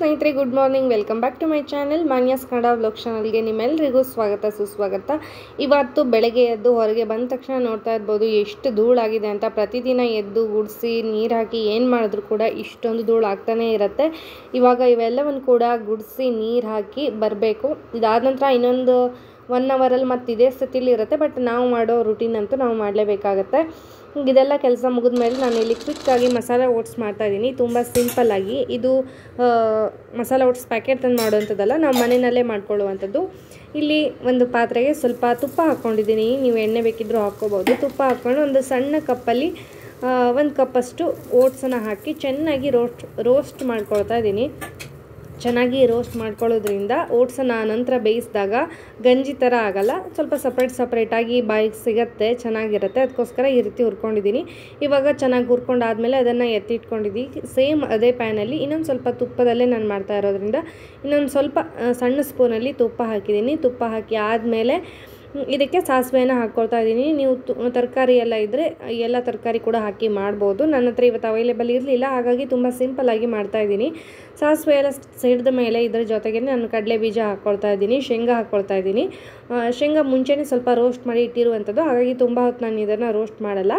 ಸ್ನೇಹಿತರೆ good morning welcome back to my channel Manya's Kannada vlog ಚಾನಲ್ಗೆ ನಿಮ್ಮೆಲ್ಲರಿಗೂ ಸ್ವಾಗತ, ಸುಸ್ವಾಗತ. ಇವತ್ತು ಬೆಳಗ್ಗೆ ಎದ್ದು ಹೊರಗೆ ಬಂದ ತಕ್ಷಣ ನೋಡ್ತಾ ಇರ್ಬೋದು ಎಷ್ಟು ಧೂಳಾಗಿದೆ ಅಂತ. ಪ್ರತಿದಿನ ಎದ್ದು ಗುಡಿಸಿ ನೀರು ಹಾಕಿ ಏನು ಮಾಡಿದ್ರು ಕೂಡ ಇಷ್ಟೊಂದು ಧೂಳು ಆಗ್ತಾನೇ ಇರುತ್ತೆ. ಇವಾಗ ಇವೆಲ್ಲವನ್ನು ಕೂಡ ಗುಡಿಸಿ ನೀರು ಹಾಕಿ ಬರಬೇಕು. ಇದಾದ ನಂತರ ಇನ್ನೊಂದು ಒನ್ ಅವರಲ್ಲಿ ಮತ್ತು ಇದೇ ಸ್ಥಿತಿಲಿ ಇರುತ್ತೆ ಬಟ್ ನಾವು ಮಾಡೋ ರುಟೀನ್ ಅಂತೂ ನಾವು ಮಾಡಲೇಬೇಕಾಗತ್ತೆ. ಇದೆಲ್ಲ ಕೆಲಸ ಮುಗಿದ ಮೇಲೆ ನಾನು ಇಲ್ಲಿ ಕ್ವಿಕ್ಕಾಗಿ ಮಸಾಲೆ ಓಟ್ಸ್ ಮಾಡ್ತಾಯಿದ್ದೀನಿ ತುಂಬ ಸಿಂಪಲ್ಲಾಗಿ ಇದು ಮಸಾಲ ಮಸಾಲೆ ಓಟ್ಸ್ ಪ್ಯಾಕೆಟ್ ತಂದು ಮಾಡುವಂಥದ್ದಲ್ಲ, ನಾವು ಮನೆಯಲ್ಲೇ ಮಾಡ್ಕೊಳ್ಳುವಂಥದ್ದು. ಇಲ್ಲಿ ಒಂದು ಪಾತ್ರೆಗೆ ಸ್ವಲ್ಪ ತುಪ್ಪ ಹಾಕ್ಕೊಂಡಿದ್ದೀನಿ. ನೀವು ಎಣ್ಣೆ ಬೇಕಿದ್ದರೂ ಹಾಕ್ಕೋಬೋದು. ತುಪ್ಪ ಹಾಕ್ಕೊಂಡು ಒಂದು ಸಣ್ಣ ಕಪ್ಪಲ್ಲಿ ಒಂದು ಕಪ್ಪಷ್ಟು ಓಟ್ಸನ್ನು ಹಾಕಿ ಚೆನ್ನಾಗಿ ರೋಸ್ಟ್ ರೋಸ್ಟ್ ಮಾಡ್ಕೊಳ್ತಾ ಇದ್ದೀನಿ. ಚೆನ್ನಾಗಿ ರೋಸ್ಟ್ ಮಾಡ್ಕೊಳ್ಳೋದ್ರಿಂದ ಓಟ್ಸನ್ನು ನಂತರ ಬೇಯಿಸಿದಾಗ ಗಂಜಿ ಥರ ಆಗಲ್ಲ. ಸ್ವಲ್ಪ ಸಪ್ರೇಟ್ ಸಪ್ರೇಟಾಗಿ ಬಾಯಿಗೆ ಸಿಗತ್ತೆ, ಚೆನ್ನಾಗಿರುತ್ತೆ. ಅದಕ್ಕೋಸ್ಕರ ಈ ರೀತಿ ಹುರ್ಕೊಂಡಿದ್ದೀನಿ. ಇವಾಗ ಚೆನ್ನಾಗಿ ಹುರ್ಕೊಂಡಾದಮೇಲೆ ಅದನ್ನು ಎತ್ತಿಟ್ಕೊಂಡಿದ್ದೀನಿ ಸೇಮ್ ಅದೇ ಪ್ಯಾನಲ್ಲಿ. ಇನ್ನೊಂದು ಸ್ವಲ್ಪ ತುಪ್ಪದಲ್ಲೇ ನಾನು ಮಾಡ್ತಾ ಇರೋದ್ರಿಂದ ಇನ್ನೊಂದು ಸ್ವಲ್ಪ ಸಣ್ಣ ಸ್ಪೂನಲ್ಲಿ ತುಪ್ಪ ಹಾಕಿದ್ದೀನಿ. ತುಪ್ಪ ಹಾಕಿ ಆದಮೇಲೆ ಇದಕ್ಕೆ ಸಾಸಿವೆನ ಹಾಕ್ಕೊಳ್ತಾ ಇದ್ದೀನಿ. ನೀವು ತರಕಾರಿ ಎಲ್ಲ ಇದ್ದರೆ ಎಲ್ಲ ತರಕಾರಿ ಕೂಡ ಹಾಕಿ ಮಾಡ್ಬೋದು. ನನ್ನ ಹತ್ರ ಇವತ್ತು ಅವೈಲೇಬಲ್ ಇರಲಿಲ್ಲ, ಹಾಗಾಗಿ ತುಂಬ ಸಿಂಪಲ್ಲಾಗಿ ಮಾಡ್ತಾ ಇದ್ದೀನಿ. ಸಾಸಿವೆ ಎಲ್ಲ ಸಿಡಿದ ಮೇಲೆ ಇದರ ಜೊತೆಗೆ ನಾನು ಕಡಲೆ ಬೀಜ ಹಾಕ್ಕೊಳ್ತಾ ಇದ್ದೀನಿ, ಶೇಂಗಾ ಹಾಕ್ಕೊಳ್ತಾ ಇದ್ದೀನಿ. ಶೇಂಗಾ ಮುಂಚೆನೇ ಸ್ವಲ್ಪ ರೋಸ್ಟ್ ಮಾಡಿ ಇಟ್ಟಿರುವಂಥದ್ದು, ಹಾಗಾಗಿ ತುಂಬ ಹೊತ್ತು ನಾನು ಇದನ್ನು ರೋಸ್ಟ್ ಮಾಡಲ್ಲ.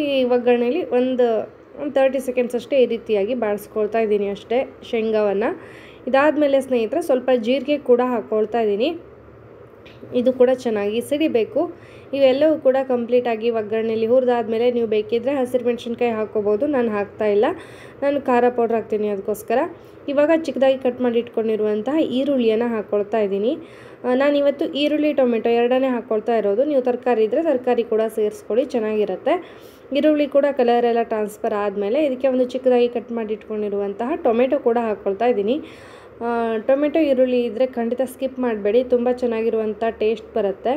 ಈ ಒಗ್ಗರಣೆಯಲ್ಲಿ ಒಂದು ಒಂದು ತರ್ಟಿ ಸೆಕೆಂಡ್ಸ್ ಅಷ್ಟೇ ಈ ರೀತಿಯಾಗಿ ಬಾಡಿಸ್ಕೊಳ್ತಾ ಇದ್ದೀನಿ ಅಷ್ಟೇ ಶೇಂಗಾವನ್ನು. ಇದಾದಮೇಲೆ ಸ್ನೇಹಿತರೆ, ಸ್ವಲ್ಪ ಜೀರಿಗೆ ಕೂಡ ಹಾಕ್ಕೊಳ್ತಾ ಇದ್ದೀನಿ. ಇದು ಕೂಡ ಚೆನ್ನಾಗಿ ಸಿಡಿಬೇಕು ಇವೆಲ್ಲವೂ ಕೂಡ ಕಂಪ್ಲೀಟಾಗಿ ಒಗ್ಗರಣೆಯಲ್ಲಿ ಹುರಿದಾದ್ಮೇಲೆ ನೀವು ಬೇಕಿದ್ದರೆ ಹಸಿರು ಮೆಣಸಿನ್ಕಾಯಿ ಹಾಕ್ಕೋಬೋದು. ನಾನು ಹಾಕ್ತಾ ಇಲ್ಲ. ನಾನು ಖಾರ ಪೌಡ್ರ್ ಹಾಕ್ತೀನಿ ಅದಕ್ಕೋಸ್ಕರ. ಇವಾಗ ಚಿಕ್ಕದಾಗಿ ಕಟ್ ಮಾಡಿ ಇಟ್ಕೊಂಡಿರುವಂತಹ ಈರುಳ್ಳಿಯನ್ನು ಹಾಕ್ಕೊಳ್ತಾ ಇದ್ದೀನಿ. ನಾನು ಇವತ್ತು ಈರುಳ್ಳಿ, ಟೊಮೆಟೊ ಎರಡನೇ ಹಾಕ್ಕೊಳ್ತಾ ಇರೋದು. ನೀವು ತರಕಾರಿ ಇದ್ದರೆ ತರಕಾರಿ ಕೂಡ ಸೇರಿಸ್ಕೊಳ್ಳಿ, ಚೆನ್ನಾಗಿರುತ್ತೆ. ಈರುಳ್ಳಿ ಕೂಡ ಕಲರ್ ಎಲ್ಲ ಟ್ರಾನ್ಸ್ಫರ್ ಆದಮೇಲೆ ಇದಕ್ಕೆ ಒಂದು ಚಿಕ್ಕದಾಗಿ ಕಟ್ ಮಾಡಿ ಇಟ್ಕೊಂಡಿರುವಂತಹ ಟೊಮೆಟೊ ಕೂಡ ಹಾಕ್ಕೊಳ್ತಾ ಇದ್ದೀನಿ. ಟೊಮೆಟೊ ಈರುಳ್ಳಿ ಇದ್ದರೆ ಖಂಡಿತ ಸ್ಕಿಪ್ ಮಾಡಬೇಡಿ, ತುಂಬ ಚೆನ್ನಾಗಿರುವಂಥ ಟೇಸ್ಟ್ ಬರುತ್ತೆ.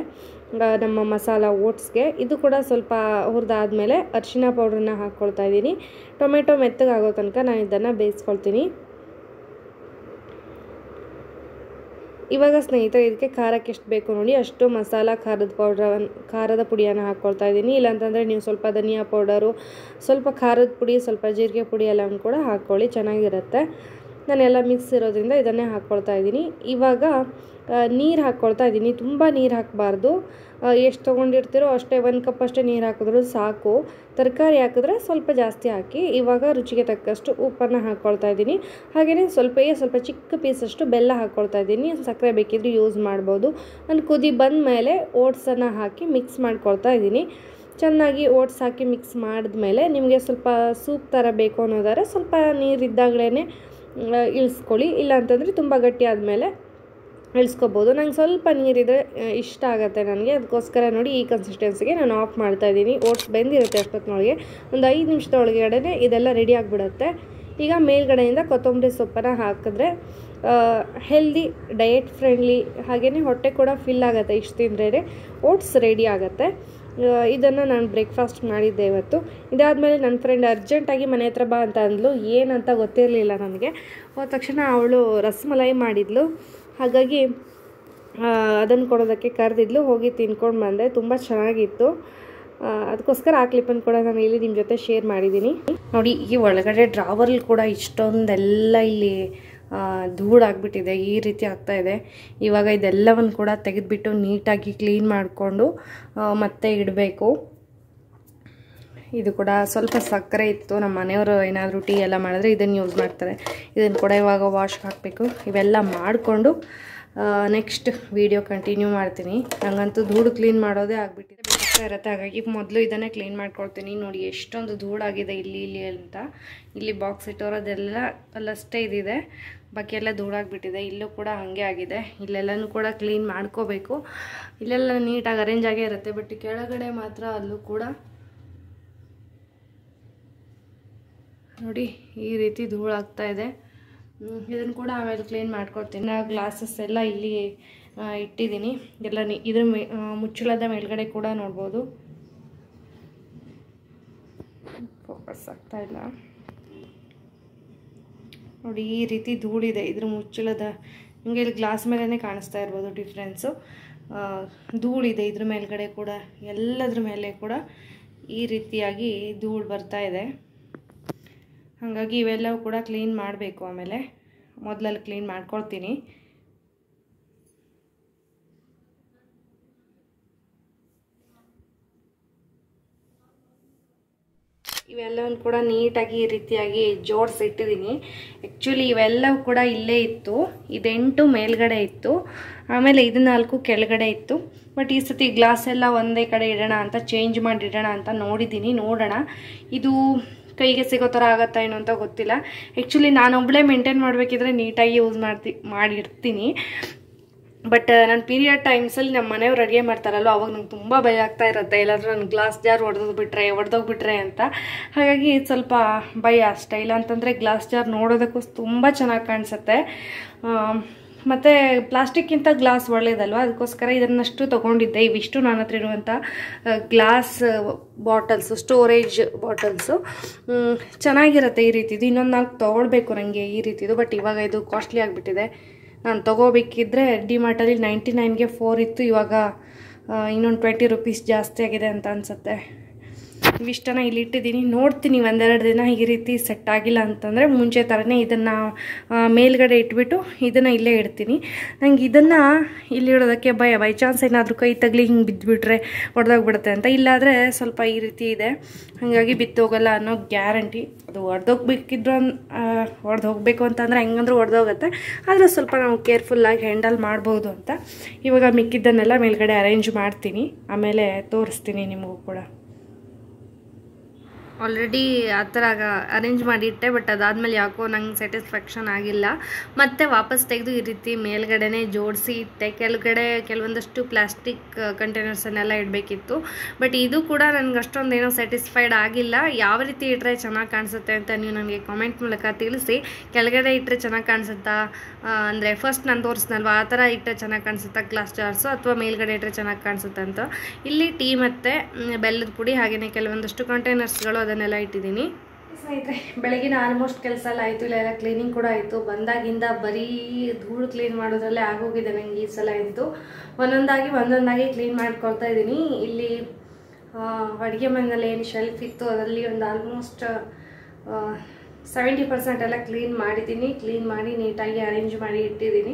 ನಮ್ಮ ಮಸಾಲ ಓಟ್ಸ್ಗೆ. ಇದು ಕೂಡ ಸ್ವಲ್ಪ ಹುರಿದಾದ್ಮೇಲೆ ಅರಿಶಿನ ಪೌಡ್ರನ್ನ ಹಾಕ್ಕೊಳ್ತಾ ಇದ್ದೀನಿ. ಟೊಮೆಟೊ ಮೆತ್ತಗಾಗೋ ತನಕ ನಾನು ಇದನ್ನು ಬೇಯಿಸ್ಕೊಳ್ತೀನಿ. ಇವಾಗ ಸ್ನೇಹಿತರೆ, ಇದಕ್ಕೆ ಖಾರಕ್ಕೆ ಎಷ್ಟು ಬೇಕು ನೋಡಿ, ಅಷ್ಟು ಮಸಾಲ ಖಾರದ ಪೌಡ್ರವನ್ನು ಖಾರದ ಪುಡಿಯನ್ನು ಹಾಕ್ಕೊಳ್ತಾ ಇದ್ದೀನಿ. ಇಲ್ಲಾಂತಂದರೆ ನೀವು ಸ್ವಲ್ಪ ಧನಿಯಾ ಪೌಡರು, ಸ್ವಲ್ಪ ಖಾರದ ಪುಡಿ, ಸ್ವಲ್ಪ ಜೀರಿಗೆ ಪುಡಿ ಎಲ್ಲವನ್ನು ಕೂಡ ಹಾಕ್ಕೊಳ್ಳಿ, ಚೆನ್ನಾಗಿರುತ್ತೆ. ನಾನೆಲ್ಲ ಮಿಕ್ಸ್ ಇರೋದ್ರಿಂದ ಇದನ್ನೇ ಹಾಕ್ಕೊಳ್ತಾ ಇದ್ದೀನಿ. ಇವಾಗ ನೀರು ಹಾಕ್ಕೊಳ್ತಾ ಇದ್ದೀನಿ. ತುಂಬ ನೀರು ಹಾಕಬಾರ್ದು. ಎಷ್ಟು ತೊಗೊಂಡಿರ್ತೀರೋ ಅಷ್ಟೇ, ಒಂದು ಕಪ್ ಅಷ್ಟೇ ನೀರು ಹಾಕಿದ್ರು ಸಾಕು. ತರಕಾರಿ ಹಾಕಿದ್ರೆ ಸ್ವಲ್ಪ ಜಾಸ್ತಿ ಹಾಕಿ, ಇವಾಗ ರುಚಿಗೆ ತಕ್ಕಷ್ಟು ಉಪ್ಪನ್ನು ಹಾಕ್ಕೊಳ್ತಾ ಇದ್ದೀನಿ. ಹಾಗೆಯೇ ಸ್ವಲ್ಪ ಸ್ವಲ್ಪ ಚಿಕ್ಕ ಪೀಸಷ್ಟು ಬೆಲ್ಲ ಹಾಕ್ಕೊಳ್ತಾ ಇದ್ದೀನಿ. ಸಕ್ಕರೆ ಬೇಕಿದ್ರೆ ಯೂಸ್ ಮಾಡ್ಬೋದು. ಒಂದು ಕುದಿ ಬಂದ ಮೇಲೆ ಓಟ್ಸನ್ನು ಹಾಕಿ ಮಿಕ್ಸ್ ಮಾಡ್ಕೊಳ್ತಾ ಇದ್ದೀನಿ. ಚೆನ್ನಾಗಿ ಓಟ್ಸ್ ಹಾಕಿ ಮಿಕ್ಸ್ ಮಾಡಿದ್ಮೇಲೆ ನಿಮಗೆ ಸ್ವಲ್ಪ ಸೂಪ್ ಥರ ಬೇಕು ಅನ್ನೋದಾದ್ರೆ ಸ್ವಲ್ಪ ನೀರಿದ್ದಾಗಲೇ ಇಳಿಸ್ಕೊಳ್ಳಿ. ಇಲ್ಲ ಅಂತಂದರೆ ತುಂಬ ಗಟ್ಟಿ ಆದಮೇಲೆ ಇಳಿಸ್ಕೊಬೋದು. ನಂಗೆ ಸ್ವಲ್ಪ ನೀರಿದ್ರೆ ಇಷ್ಟ ಆಗುತ್ತೆ ನನಗೆ. ಅದಕ್ಕೋಸ್ಕರ ನೋಡಿ ಈ ಕನ್ಸಿಸ್ಟೆನ್ಸಿಗೆ ನಾನು ಆಫ್ ಮಾಡ್ತಾ ಇದ್ದೀನಿ. ಓಟ್ಸ್ ಬೆಂದಿರುತ್ತೆ ಅಷ್ಟೊತ್ತಿನೊಳಗೆ ಒಂದು ಐದು ನಿಮಿಷದೊಳಗಡೆ ಇದೆಲ್ಲ ರೆಡಿ ಆಗಿಬಿಡುತ್ತೆ. ಈಗ ಮೇಲ್ಗಡೆಯಿಂದ ಕೊತ್ತಂಬರಿ ಸೊಪ್ಪನ್ನು ಹಾಕಿದ್ರೆ ಹೆಲ್ದಿ ಡಯೆಟ್ ಫ್ರೆಂಡ್ಲಿ ಹಾಗೆಯೇ ಹೊಟ್ಟೆ ಕೂಡ ಫಿಲ್ ಆಗುತ್ತೆ ಇಷ್ಟು ತಿಂದ್ರೇ ಓಟ್ಸ್ ರೆಡಿ ಆಗುತ್ತೆ. ಇದನ್ನು ನಾನು ಬ್ರೇಕ್ಫಾಸ್ಟ್ ಮಾಡಿದ್ದೆ ಇವತ್ತು. ಇದಾದಮೇಲೆ ನನ್ನ ಫ್ರೆಂಡ್ ಅರ್ಜೆಂಟಾಗಿ ಮನೆ ಹತ್ರ ಬಾ ಅಂತ ಅಂದ್ಲು. ಏನಂತ ಗೊತ್ತಿರಲಿಲ್ಲ ನನಗೆ. ಹೋದ ತಕ್ಷಣ ಅವಳು ರಸಮಲೈ ಮಾಡಿದ್ಲು. ಹಾಗಾಗಿ ಅದನ್ನು ಕೊಡೋದಕ್ಕೆ ಕರೆದಿದ್ಲು. ಹೋಗಿ ತಿನ್ಕೊಂಡು ಬಂದೆ. ತುಂಬ ಚೆನ್ನಾಗಿತ್ತು. ಅದಕ್ಕೋಸ್ಕರ ಆ ಕ್ಲಿಪ್ಪನ್ನು ಕೂಡ ನಾನು ಇಲ್ಲಿ ನಿಮ್ಮ ಜೊತೆ ಶೇರ್ ಮಾಡಿದ್ದೀನಿ ನೋಡಿ, ಈ ಒಳಗಡೆ ಡ್ರಾವರಲ್ಲಿ ಕೂಡ ಇಷ್ಟೊಂದೆಲ್ಲ ಇಲ್ಲಿ ಧೂಳಾಗ್ಬಿಟ್ಟಿದೆ, ಈ ರೀತಿ ಆಗ್ತಾ ಇದೆ. ಇವಾಗ ಇದೆಲ್ಲವನ್ನು ಕೂಡ ತೆಗೆದುಬಿಟ್ಟು ನೀಟಾಗಿ ಕ್ಲೀನ್ ಮಾಡಿಕೊಂಡು ಮತ್ತೆ ಇಡಬೇಕು. ಇದು ಕೂಡ ಸ್ವಲ್ಪ ಸಕ್ಕರೆ ಇತ್ತು, ನಮ್ಮ ಮನೆಯವರು ಏನಾದರೂ ಟೀ ಎಲ್ಲ ಮಾಡಿದ್ರೆ ಇದನ್ನು ಯೂಸ್ ಮಾಡ್ತಾರೆ. ಇದನ್ನು ಕೂಡ ಇವಾಗ ವಾಶ್ ಹಾಕಬೇಕು. ಇವೆಲ್ಲ ಮಾಡಿಕೊಂಡು ನೆಕ್ಸ್ಟ್ ವಿಡಿಯೋ ಕಂಟಿನ್ಯೂ ಮಾಡ್ತೀನಿ. ನಂಗಂತೂ ಧೂಳು ಕ್ಲೀನ್ ಮಾಡೋದೇ ಆಗಿಬಿಟ್ಟಿದೆ. ಇರುತ್ತೆ. ಹಾಗಾಗಿ ಮೊದಲು ಇದನ್ನೇ ಕ್ಲೀನ್ ಮಾಡ್ಕೊಳ್ತೀನಿ. ನೋಡಿ, ಎಷ್ಟೊಂದು ಧೂಳಾಗಿದೆ ಇಲ್ಲಿ ಇಲ್ಲಿ ಅಂತ. ಇಲ್ಲಿ ಬಾಕ್ಸ್ ಇಟ್ಟೋರೋದೆಲ್ಲ ಅಲ್ಲಷ್ಟೇ ಇದಿದೆ. ಬಾಕಿ ಎಲ್ಲ ಧೂಳಾಗ್ಬಿಟ್ಟಿದೆ. ಇಲ್ಲೂ ಕೂಡ ಹಾಗೆ ಆಗಿದೆ. ಇಲ್ಲೆಲ್ಲನೂ ಕೂಡ ಕ್ಲೀನ್ ಮಾಡ್ಕೋಬೇಕು. ಇಲ್ಲೆಲ್ಲ ನೀಟಾಗಿ ಅರೇಂಜ್ ಆಗೇ ಇರುತ್ತೆ ಬಟ್ ಕೆಳಗಡೆ ಮಾತ್ರ ಅಲ್ಲೂ ಕೂಡ ನೋಡಿ ಈ ರೀತಿ ಧೂಳಾಗ್ತಾ ಇದೆ. ಇದನ್ನು ಕೂಡ ಆಮೇಲೆ ಕ್ಲೀನ್ ಮಾಡ್ಕೊಡ್ತೀನಿ. ನಾ ಗ್ಲಾಸಸ್ ಎಲ್ಲ ಇಲ್ಲಿ ಇಟ್ಟಿದ್ದೀನಿ. ಎಲ್ಲ ಇದ್ರ ಮುಚ್ಚಳದ ಮೇಲ್ಗಡೆ ಕೂಡ ನೋಡ್ಬೋದು. ಫೋಕಸ್ ಆಗ್ತಾ ಇಲ್ಲ. ನೋಡಿ ಈ ರೀತಿ ಧೂಳಿದೆ, ಇದ್ರ ಮುಚ್ಚಳದ ನಿಮಗೆ ಇಲ್ಲಿ ಗ್ಲಾಸ್ ಮೇಲೇ ಕಾಣಿಸ್ತಾ ಇರ್ಬೋದು ಡಿಫ್ರೆನ್ಸು ಧೂಳಿದೆ ಇದ್ರ ಮೇಲ್ಗಡೆ ಕೂಡ, ಎಲ್ಲದ್ರ ಮೇಲೆ ಕೂಡ ಈ ರೀತಿಯಾಗಿ ಧೂಳು ಬರ್ತಾ ಇದೆ. ಹಾಗಾಗಿ ಇವೆಲ್ಲವೂ ಕೂಡ ಕ್ಲೀನ್ ಮಾಡಬೇಕು ಆಮೇಲೆ. ಮೊದಲಲ್ಲಿ ಕ್ಲೀನ್ ಮಾಡ್ಕೊಳ್ತೀನಿ. ಇವೆಲ್ಲವನ್ನು ಕೂಡ ನೀಟಾಗಿ ಈ ರೀತಿಯಾಗಿ ಜೋಡಿಸಿ ಇಟ್ಟಿದ್ದೀನಿ. ಆ್ಯಕ್ಚುಲಿ ಇವೆಲ್ಲವೂ ಕೂಡ ಇಲ್ಲೇ ಇತ್ತು. ಇದೆಂಟು ಮೇಲ್ಗಡೆ ಇತ್ತು. ಆಮೇಲೆ ಇದು ನಾಲ್ಕು ಕೆಳಗಡೆ ಇತ್ತು. ಬಟ್ ಈ ಸತಿ ಗ್ಲಾಸ್ ಎಲ್ಲ ಒಂದೇ ಕಡೆ ಇಡೋಣ ಅಂತ ಚೇಂಜ್ ಮಾಡಿ ಇಡೋಣ ಅಂತ ನೋಡಿದ್ದೀನಿ. ನೋಡೋಣ. ಇದು ಕೈಗೆ ಸಿಗೋ ಥರ ಆಗತ್ತಾ ಏನು ಅಂತ ಗೊತ್ತಿಲ್ಲ. ಆ್ಯಕ್ಚುಲಿ ನಾನೊಬ್ಬಳೇ ಮೇಂಟೈನ್ ಮಾಡಬೇಕಿದ್ರೆ ನೀಟಾಗಿ ಯೂಸ್ ಮಾಡ್ತಿ ಮಾಡಿರ್ತೀನಿ. ಬಟ್ ನನ್ನ ಪೀರಿಯಡ್ ಟೈಮ್ಸಲ್ಲಿ ನಮ್ಮ ಮನೆಯವ್ರು ಅಡುಗೆ ಮಾಡ್ತಾರಲ್ವ, ಅವಾಗ ನಂಗೆ ತುಂಬ ಭಯ ಆಗ್ತಾ ಇರುತ್ತೆ. ಎಲ್ಲಾದರೂ ನನ್ನ ಗ್ಲಾಸ್ ಜಾರ್ ಹೊಡೆದೋಗ್ಬಿಟ್ರೆ ಹೊಡೆದೋಗ್ಬಿಟ್ರೆ ಅಂತ. ಹಾಗಾಗಿ ಇದು ಸ್ವಲ್ಪ ಭಯ ಅಷ್ಟೇ. ಇಲ್ಲ ಅಂತಂದರೆ ಗ್ಲಾಸ್ ಜಾರ್ ನೋಡೋದಕ್ಕೂ ತುಂಬ ಚೆನ್ನಾಗಿ ಕಾಣಿಸುತ್ತೆ. ಮತ್ತು ಪ್ಲಾಸ್ಟಿಕ್ಕಿಂತ ಗ್ಲಾಸ್ ಒಳ್ಳೇದಲ್ವ? ಅದಕ್ಕೋಸ್ಕರ ಇದನ್ನಷ್ಟು ತೊಗೊಂಡಿದ್ದೆ. ಇವಿಷ್ಟು ನನ್ನ ಹತ್ರ ಇರುವಂಥ ಗ್ಲಾಸ್ ಬಾಟಲ್ಸು ಸ್ಟೋರೇಜ್ ಬಾಟಲ್ಸು ಚೆನ್ನಾಗಿರುತ್ತೆ ಈ ರೀತಿದು. ಇನ್ನೊಂದು ನಾಲ್ಕು ತೊಗೊಳ್ಬೇಕು ನನಗೆ ಈ ರೀತಿದು. ಬಟ್ ಇವಾಗ ಇದು ಕಾಸ್ಟ್ಲಿ ಆಗಿಬಿಟ್ಟಿದೆ. ನಾನು ತೊಗೋಬೇಕಿದ್ರೆ ಡಿ ಮಾರ್ಟಲ್ಲಿ ನೈಂಟಿ ನೈನ್ಗೆ ಫೋರ್ ಇತ್ತು, ಇವಾಗ ಇನ್ನೊಂದು ಟ್ವೆಂಟಿ ರುಪೀಸ್ ಜಾಸ್ತಿ ಆಗಿದೆ ಅಂತ ಅನಿಸುತ್ತೆ. ಇವಿಷ್ಟನ್ನ ಇಲ್ಲಿ ಇಟ್ಟಿದ್ದೀನಿ ನೋಡ್ತೀನಿ ಒಂದೆರಡು ದಿನ ಈ ರೀತಿ ಸೆಟ್ ಆಗಿಲ್ಲ ಅಂತಂದರೆ ಮುಂಚೆ ಥರನೇ ಇದನ್ನು ಮೇಲ್ಗಡೆ ಇಟ್ಬಿಟ್ಟು ಇದನ್ನು ಇಲ್ಲೇ ಇಡ್ತೀನಿ. ನಂಗೆ ಇದನ್ನು ಇಲ್ಲಿ ಇಡೋದಕ್ಕೆ ಬೈ ಬೈ ಚಾನ್ಸ್ ಏನಾದರೂ ಕೈ ತಗಲಿ ಹಿಂಗೆ ಬಿದ್ದುಬಿಟ್ರೆ ಹೊಡೆದೋಗ್ಬಿಡುತ್ತೆ ಅಂತ. ಇಲ್ಲಾದರೆ ಸ್ವಲ್ಪ ಈ ರೀತಿ ಇದೆ. ಹಾಗಾಗಿ ಬಿತ್ತೋಗಲ್ಲ ಅನ್ನೋ ಗ್ಯಾರಂಟಿ. ಅದು ಹೊಡೆದೋಗ್ಬೇಕಿದ್ರು ಅನ್ ಹೋಗಬೇಕು ಅಂತಂದರೆ ಹೆಂಗಂದ್ರೂ ಹೊಡೆದೋಗುತ್ತೆ ಆದರೆ ಸ್ವಲ್ಪ ನಾವು ಕೇರ್ಫುಲ್ಲಾಗಿ ಹ್ಯಾಂಡಲ್ ಮಾಡ್ಬೋದು ಅಂತ. ಇವಾಗ ಮಿಕ್ಕಿದ್ದನ್ನೆಲ್ಲ ಮೇಲ್ಗಡೆ ಅರೇಂಜ್ ಮಾಡ್ತೀನಿ. ಆಮೇಲೆ ತೋರಿಸ್ತೀನಿ ನಿಮಗೂ ಕೂಡ. ಆಲ್ರೆಡಿ ಆ ಥರ ಅರೇಂಜ್ ಮಾಡಿಟ್ಟೆ ಬಟ್ ಅದಾದಮೇಲೆ ಯಾಕೋ ನಂಗೆ ಸ್ಯಾಟಿಸ್ಫ್ಯಾಕ್ಷನ್ ಆಗಿಲ್ಲ. ಮತ್ತೆ ವಾಪಸ್ ತೆಗೆದು ಈ ರೀತಿ ಮೇಲ್ಗಡೆನೇ ಜೋಡಿಸಿ ಇಟ್ಟೆ. ಕೆಳಗಡೆ ಕೆಲವೊಂದಷ್ಟು ಪ್ಲಾಸ್ಟಿಕ್ ಕಂಟೈನರ್ಸನ್ನೆಲ್ಲ ಇಡಬೇಕಿತ್ತು. ಬಟ್ ಇದು ಕೂಡ ನನಗೆ ಅಷ್ಟೊಂದು ಏನೋ ಸ್ಯಾಟಿಸ್ಫೈಡ್ ಆಗಿಲ್ಲ. ಯಾವ ರೀತಿ ಇಟ್ಟರೆ ಚೆನ್ನಾಗಿ ಕಾಣಿಸುತ್ತೆ ಅಂತ ನೀವು ನನಗೆ ಕಾಮೆಂಟ್ ಮೂಲಕ ತಿಳಿಸಿ. ಕೆಳಗಡೆ ಇಟ್ಟರೆ ಚೆನ್ನಾಗಿ ಕಾಣಿಸುತ್ತಾ? ಅಂದರೆ ಫಸ್ಟ್ ನಾನು ತೋರಿಸ್ನಲ್ವ ಆ ಥರ ಇಟ್ಟರೆ ಚೆನ್ನಾಗಿ ಕಾಣಿಸುತ್ತಾ ಗ್ಲಾಸ್ ಜಾರ್ಸು ಅಥವಾ ಮೇಲ್ಗಡೆ ಇಟ್ಟರೆ ಚೆನ್ನಾಗಿ ಕಾಣಿಸುತ್ತೆ ಅಂತ. ಇಲ್ಲಿ ಟೀ ಮತ್ತು ಬೆಲ್ಲದ ಪುಡಿ ಹಾಗೆಯೇ ಕೆಲವೊಂದಷ್ಟು ಕಂಟೈನರ್ಸ್ಗಳು ಅದನ್ನೆಲ್ಲ ಇಟ್ಟಿದ್ದೀನಿ. ಸ್ನೇಹಿತರೆ, ಬೆಳಗಿನ ಆಲ್ಮೋಸ್ಟ್ ಕೆಲಸ ಎಲ್ಲ ಆಯಿತು ಇಲ್ಲೆಲ್ಲ ಕ್ಲೀನಿಂಗ್ ಕೂಡ ಆಯಿತು. ಬಂದಾಗಿಂದ ಬರೀ ಧೂಳು ಕ್ಲೀನ್ ಮಾಡೋದ್ರಲ್ಲೇ ಆಗೋಗಿದೆ ನನಗೆ ಈ ಸಲ ಇತ್ತು ಒಂದೊಂದಾಗಿ ಒಂದೊಂದಾಗಿ ಕ್ಲೀನ್ ಮಾಡ್ಕೊಳ್ತಾ ಇದ್ದೀನಿ. ಇಲ್ಲಿ ಅಡುಗೆ ಮನೆಯಲ್ಲಿ ಏನು ಶೆಲ್ಫ್ ಇತ್ತು, ಅದರಲ್ಲಿ ಒಂದು ಆಲ್ಮೋಸ್ಟ್ ಸೆವೆಂಟಿ ಪರ್ಸೆಂಟ್ ಎಲ್ಲ ಕ್ಲೀನ್ ಮಾಡಿದ್ದೀನಿ. ಕ್ಲೀನ್ ಮಾಡಿ ನೀಟಾಗಿ ಅರೇಂಜ್ ಮಾಡಿ ಇಟ್ಟಿದ್ದೀನಿ.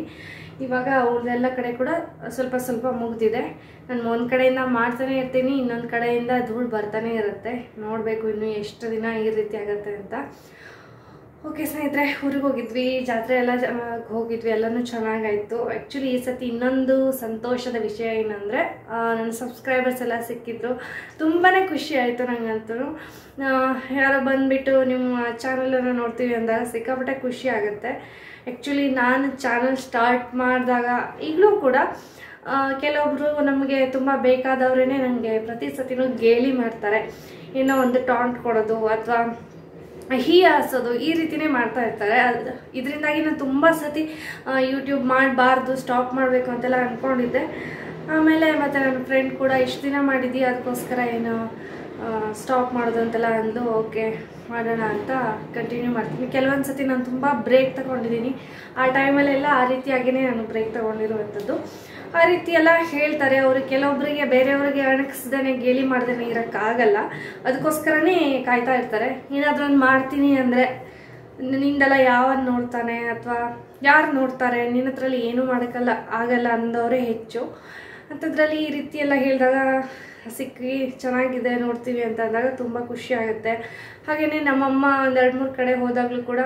ಇವಾಗ ಅವ್ರದ್ದೆಲ್ಲ ಕಡೆ ಕೂಡ ಸ್ವಲ್ಪ ಸ್ವಲ್ಪ ಮುಗ್ದಿದೆ. ನಾನು ಒಂದು ಕಡೆಯಿಂದ ಮಾಡ್ತಾನೆ ಇರ್ತೀನಿ, ಇನ್ನೊಂದು ಕಡೆಯಿಂದ ಧೂಳು ಬರ್ತಾನೆ ಇರುತ್ತೆ. ನೋಡಬೇಕು ಇನ್ನು ಎಷ್ಟು ದಿನ ಈ ರೀತಿ ಆಗುತ್ತೆ ಅಂತ. ಓಕೆ ಸ್ನೇಹಿತರೆ, ಊರಿಗೆ ಹೋಗಿದ್ವಿ, ಜಾತ್ರೆ ಎಲ್ಲ ಹೋಗಿದ್ವಿ, ಎಲ್ಲನೂ ಚೆನ್ನಾಗಾಯಿತು. ಆ್ಯಕ್ಚುಲಿ ಈ ಸತಿ ಇನ್ನೊಂದು ಸಂತೋಷದ ವಿಷಯ ಏನಂದರೆ ನನ್ನ ಸಬ್ಸ್ಕ್ರೈಬರ್ಸ್ ಎಲ್ಲ ಸಿಕ್ಕಿದ್ರು. ತುಂಬಾ ಖುಷಿ ಆಯಿತು ನನಗಂತೂ ಯಾರೋ ಬಂದುಬಿಟ್ಟು ನಿಮ್ಮ ಚಾನಲನ್ನು ನೋಡ್ತೀವಿ ಅಂದಾಗ ಸಿಕ್ಕಾಪಟ್ಟೆ ಖುಷಿ ಆಗುತ್ತೆ. ಆ್ಯಕ್ಚುಲಿ ನಾನು ಚಾನಲ್ ಸ್ಟಾರ್ಟ್ ಮಾಡಿದಾಗ ಈಗಲೂ ಕೂಡ ಕೆಲವೊಬ್ಬರು ನಮಗೆ ತುಂಬ ಬೇಕಾದವರೇ ನನಗೆ ಪ್ರತಿ ಸತಿನೂ ಗೇಲಿ ಮಾಡ್ತಾರೆ. ಏನೋ ಒಂದು ಟಾಂಟ್ ಕೊಡೋದು ಅಥವಾ ಹೀ ಹಾಸೋದು ಈ ರೀತಿನೇ ಮಾಡ್ತಾ ಇರ್ತಾರೆ. ಇದರಿಂದಾಗಿ ನಾನು ತುಂಬ ಸತಿ ಯೂಟ್ಯೂಬ್ ಮಾಡಬಾರ್ದು ಸ್ಟಾಪ್ ಮಾಡಬೇಕು ಅಂತೆಲ್ಲ ಅಂದ್ಕೊಂಡಿದ್ದೆ ಆಮೇಲೆ ಮತ್ತು ನನ್ನ ಫ್ರೆಂಡ್ ಕೂಡ ಇಷ್ಟು ದಿನ ಮಾಡಿದ್ದೀವಿ ಅದಕ್ಕೋಸ್ಕರ ಏನು ಸ್ಟಾಪ್ ಮಾಡೋದು ಅಂತೆಲ್ಲ ಅಂದು ಓಕೆ ಮಾಡೋಣ ಅಂತ ಕಂಟಿನ್ಯೂ ಮಾಡ್ತೀನಿ. ಕೆಲವೊಂದು ಸತಿ ನಾನು ತುಂಬ ಬ್ರೇಕ್ ತಗೊಂಡಿದ್ದೀನಿ. ಆ ಟೈಮಲ್ಲೆಲ್ಲ ಆ ರೀತಿಯಾಗಿಯೇ ನಾನು ಬ್ರೇಕ್ ತಗೊಂಡಿರುವಂಥದ್ದು ಆ ರೀತಿ ಎಲ್ಲ ಹೇಳ್ತಾರೆ. ಅವರು ಕೆಲವೊಬ್ಬರಿಗೆ ಬೇರೆಯವ್ರಿಗೆ ಅಣಗಿಸ್ದೇ ಗೇಲಿ ಮಾಡ್ದೇ ಇರೋಕ್ಕಾಗಲ್ಲ. ಅದಕ್ಕೋಸ್ಕರನೇ ಕಾಯ್ತಾ ಇರ್ತಾರೆ. ಏನಾದರೂ ಒಂದು ಮಾಡ್ತೀನಿ ಅಂದರೆ ನಿಂದೆಲ್ಲ ಯಾವ ನೋಡ್ತಾನೆ ಅಥವಾ ಯಾರು ನೋಡ್ತಾರೆ? ನಿನ್ನ ಹತ್ರಲ್ಲಿ ಏನೂ ಮಾಡೋಕ್ಕಲ್ಲ ಆಗಲ್ಲ ಅಂದವರೇ ಹೆಚ್ಚು. ಅಂಥದ್ರಲ್ಲಿ ಈ ರೀತಿ ಎಲ್ಲ ಹೇಳಿದಾಗ ಸಿಕ್ಕಿ ಚೆನ್ನಾಗಿದೆ, ನೋಡ್ತೀವಿ ಅಂತ ಅಂದಾಗ ತುಂಬ ಖುಷಿ ಆಗುತ್ತೆ. ಹಾಗೆಯೇ ನಮ್ಮಮ್ಮ ಒಂದು ಎರಡು ಮೂರು ಕಡೆ ಹೋದಾಗಲೂ ಕೂಡ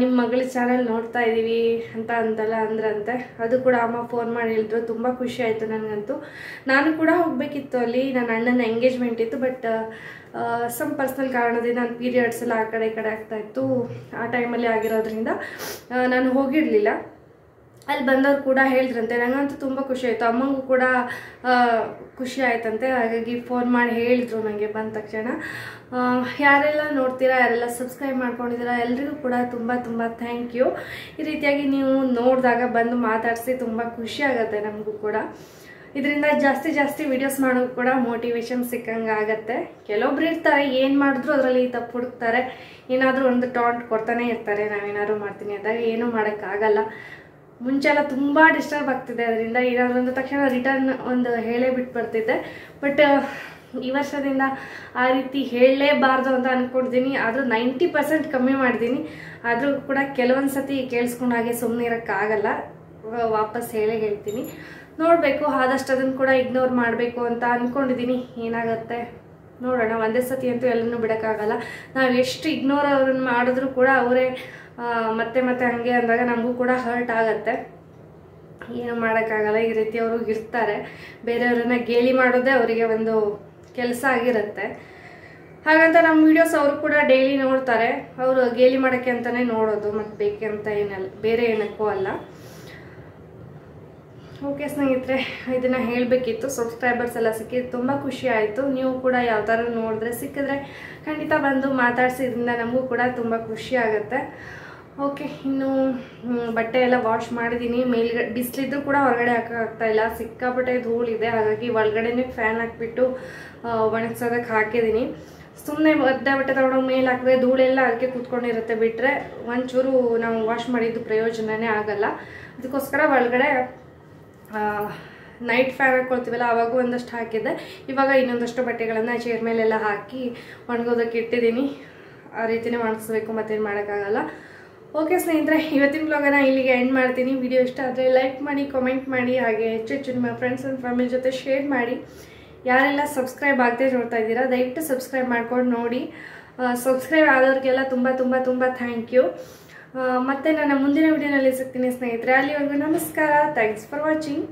ನಿಮ್ಮ ಮಗಳ ಚಾನಲ್ ನೋಡ್ತಾ ಇದ್ದೀವಿ ಅಂತ ಅಂತಲ್ಲ ಅಂದ್ರಂತೆ. ಅದು ಕೂಡ ಅಮ್ಮ ಫೋನ್ ಮಾಡಿ ಹೇಳಿದ್ರು, ತುಂಬ ಖುಷಿ ಆಯಿತು ನನಗಂತೂ. ನಾನು ಕೂಡ ಹೋಗಬೇಕಿತ್ತು ಅಲ್ಲಿ, ನನ್ನ ಅಣ್ಣನ ಎಂಗೇಜ್ಮೆಂಟ್ ಇತ್ತು ಬಟ್ ಸಮ್ ಪರ್ಸ್ನಲ್ ಕಾರಣದಿಂದ ನಾನು ಪೀರಿಯಡ್ಸ್ ಎಲ್ಲ ಆ ಕಡೆ ಈ ಕಡೆ ಆಗ್ತಾಯಿತ್ತು ಆ ಟೈಮಲ್ಲಿ ಆಗಿರೋದ್ರಿಂದ ನಾನು ಹೋಗಿರಲಿಲ್ಲ. ಅಲ್ಲಿ ಬಂದವ್ರು ಕೂಡ ಹೇಳಿದ್ರಂತೆ. ನನಗಂತೂ ತುಂಬ ಖುಷಿ ಆಯಿತು. ಅಮ್ಮಂಗೂ ಕೂಡ ಖುಷಿ ಆಯ್ತಂತೆ. ಹಾಗಾಗಿ ಫೋನ್ ಮಾಡಿ ಹೇಳಿದ್ರು ನನಗೆ ಬಂದ ತಕ್ಷಣ. ಯಾರೆಲ್ಲ ನೋಡ್ತೀರಾ, ಯಾರೆಲ್ಲ ಸಬ್ಸ್ಕ್ರೈಬ್ ಮಾಡ್ಕೊಂಡಿದ್ದೀರಾ, ಎಲ್ರಿಗೂ ಕೂಡ ತುಂಬ ತುಂಬ ಥ್ಯಾಂಕ್ ಯು ಈ ರೀತಿಯಾಗಿ ನೀವು ನೋಡಿದಾಗ ಬಂದು ಮಾತಾಡಿಸಿ ತುಂಬ ಖುಷಿ ಆಗುತ್ತೆ ನಮಗೂ ಕೂಡ. ಇದರಿಂದ ಜಾಸ್ತಿ ಜಾಸ್ತಿ ವಿಡಿಯೋಸ್ ಮಾಡೋದು ಕೂಡ ಮೋಟಿವೇಶನ್ ಸಿಕ್ಕಂಗೆ ಆಗುತ್ತೆ. ಕೆಲವೊಬ್ರು ಇರ್ತಾರೆ, ಏನು ಮಾಡಿದ್ರು ಅದರಲ್ಲಿ ತಪ್ಪು ಹುಡುಕ್ತಾರೆ. ಏನಾದರೂ ಒಂದು ಟಾಂಟ್ ಕೊಡ್ತಾನೆ ಇರ್ತಾರೆ. ನಾವೇನಾದ್ರು ಮಾಡ್ತೀನಿ ಅಂದಾಗ ಏನೂ ಮಾಡೋಕ್ಕಾಗಲ್ಲ. ಮುಂಚೆಲ್ಲ ತುಂಬ ಡಿಸ್ಟರ್ಬ್ ಆಗ್ತಿದೆ, ಅದರಿಂದ ಏನಾದರೂ ಅಂದ ತಕ್ಷಣ ರಿಟರ್ನ್ ಒಂದು ಹೇಳೇ ಬಿಟ್ಟು ಬರ್ತಿದ್ದೆ ಬಟ್ ಈ ವರ್ಷದಿಂದ ಆ ರೀತಿ ಹೇಳಲೇಬಾರ್ದು ಅಂತ ಅಂದ್ಕೊಂಡಿದ್ದೀನಿ ಆದರೂ ನೈಂಟಿ ಪರ್ಸೆಂಟ್ ಕಮ್ಮಿ ಮಾಡಿದ್ದೀನಿ. ಆದರೂ ಕೂಡ ಕೆಲವೊಂದು ಸತಿ ಕೇಳಿಸ್ಕೊಂಡು ಹಾಗೆ ಸುಮ್ಮನೆ ಇರೋಕ್ಕಾಗಲ್ಲ. ವಾಪಸ್ ಹೇಳೇ ಹೇಳ್ತೀನಿ. ನೋಡಬೇಕು, ಆದಷ್ಟು ಅದನ್ನು ಕೂಡ ಇಗ್ನೋರ್ ಮಾಡಬೇಕು ಅಂತ ಅಂದ್ಕೊಂಡಿದ್ದೀನಿ ಏನಾಗುತ್ತೆ? ನೋಡೋಣ. ಒಂದೇ ಸತಿ ಅಂತೂ ಎಲ್ಲನೂ ಬಿಡೋಕ್ಕಾಗಲ್ಲ. ನಾವು ಎಷ್ಟು ಇಗ್ನೋರ್ ಅವ್ರನ್ನ ಮಾಡಿದ್ರು ಕೂಡ ಅವರೇ ಮತ್ತೆ ಮತ್ತೆ ಹಂಗೆ ಅಂದಾಗ ನಮಗೂ ಕೂಡ ಹರ್ಟ್ ಆಗುತ್ತೆ. ಏನು ಮಾಡೋಕ್ಕಾಗಲ್ಲ. ಈ ರೀತಿ ಅವರು ಇರ್ತಾರೆ. ಬೇರೆಯವ್ರನ್ನ ಗೇಲಿ ಮಾಡೋದೇ ಅವರಿಗೆ ಒಂದು ಕೆಲಸ ಆಗಿರುತ್ತೆ. ಹಾಗಂತ ನಮ್ಮ ವೀಡಿಯೋಸ್ ಅವರು ಕೂಡ ಡೈಲಿ ನೋಡ್ತಾರೆ. ಅವರು ಗೇಲಿ ಮಾಡೋಕ್ಕೆ ಅಂತಲೇ ನೋಡೋದು. ಮತ್ತು ಬೇಕಂತ ಏನಲ್ಲ ಬೇರೆ ಏನಕ್ಕೂ ಅಲ್ಲ. ಓಕೆ ಸ್ನೇಹಿತರೆ, ಇದನ್ನು ಹೇಳಬೇಕಿತ್ತು. ಸಬ್ಸ್ಕ್ರೈಬರ್ಸ್ ಎಲ್ಲ ಸಿಕ್ಕಿ ತುಂಬ ಖುಷಿ ಆಯಿತು. ನೀವು ಕೂಡ ಯಾವ ನೋಡಿದ್ರೆ ಸಿಕ್ಕಿದ್ರೆ ಖಂಡಿತ ಬಂದು ಮಾತಾಡ್ಸಿದ್ರಿಂದ ನಮಗೂ ಕೂಡ ತುಂಬ ಖುಷಿ ಆಗುತ್ತೆ. ಓಕೆ, ಇನ್ನು ಬಟ್ಟೆ ಎಲ್ಲ ವಾಶ್ ಮಾಡಿದ್ದೀನಿ ಮೇಲ್ಗಡೆ, ಬಿಸಿಲಿದ್ರು ಕೂಡ ಹೊರಗಡೆ ಹಾಕೋಕ್ಕಾಗ್ತಾ ಇಲ್ಲ. ಸಿಕ್ಕಾಪಟ್ಟೆ ಧೂಳಿದೆ ಹಾಗಾಗಿ ಒಳಗಡೆನೇ ಫ್ಯಾನ್ ಹಾಕಿಬಿಟ್ಟು ಒಣಗ್ಸೋದಕ್ಕೆ ಹಾಕಿದ್ದೀನಿ ಸುಮ್ಮನೆ ಒದ್ದೆ ಬಟ್ಟೆ ತೊಗೊಂಡೋಗಿ ಮೇಲೆ ಹಾಕಿದ್ರೆ ಧೂಳೆಲ್ಲ ಅದಕ್ಕೆ ಕೂತ್ಕೊಂಡಿರುತ್ತೆ ಬಿಟ್ಟರೆ ಒಂಚೂರು ನಾವು ವಾಶ್ ಮಾಡಿದ್ದು ಪ್ರಯೋಜನವೇ ಆಗಲ್ಲ. ಅದಕ್ಕೋಸ್ಕರ ಒಳಗಡೆ ನೈಟ್ ಫ್ಯಾನ್ ಹಾಕ್ಕೊಳ್ತೀವಲ್ಲ ಆವಾಗ ಒಂದಷ್ಟು ಹಾಕಿದ್ದೆ. ಇವಾಗ ಇನ್ನೊಂದಷ್ಟು ಬಟ್ಟೆಗಳನ್ನು ಚೇರ್ ಮೇಲೆಲ್ಲ ಹಾಕಿ ಒಣಗೋದಕ್ಕೆ ಇಟ್ಟಿದ್ದೀನಿ ಆ ರೀತಿಯೇ ಒಣಗಿಸ್ಬೇಕು, ಮತ್ತೇನು ಮಾಡೋಕ್ಕಾಗಲ್ಲ. ಓಕೆ ಸ್ನೇಹಿತರೆ, ಇವತ್ತಿನ ಬ್ಲಾಗನ್ನ ಇಲ್ಲಿಗೆ ಎಂಡ್ ಮಾಡ್ತೀನಿ. ವಿಡಿಯೋ ಇಷ್ಟ ಆದರೆ ಲೈಕ್ ಮಾಡಿ ಕಾಮೆಂಟ್ ಮಾಡಿ, ಹಾಗೆ ಹೆಚ್ಚು ಹೆಚ್ಚು ನಿಮ್ಮ ಫ್ರೆಂಡ್ಸ್ ಆ್ಯಂಡ್ ಫ್ಯಾಮಿಲಿ ಜೊತೆ ಶೇರ್ ಮಾಡಿ. ಯಾರೆಲ್ಲ ಸಬ್ಸ್ಕ್ರೈಬ್ ಆಗದೆ ನೋಡ್ತಾ ಇದ್ದೀರಾ, ದಯವಿಟ್ಟು ಸಬ್ಸ್ಕ್ರೈಬ್ ಮಾಡ್ಕೊಂಡು ನೋಡಿ. ಸಬ್ಸ್ಕ್ರೈಬ್ ಆದವ್ರಿಗೆಲ್ಲ ತುಂಬ ತುಂಬ ತುಂಬ ಥ್ಯಾಂಕ್ ಯು ಮತ್ತೆ ನನ್ನ ಮುಂದಿನ ವಿಡಿಯೋನಲ್ಲಿ ಸಿಗ್ತೀನಿ ಸ್ನೇಹಿತರೆ. ಅಲ್ಲಿವರೆಗೂ ನಮಸ್ಕಾರ. Thanks for watching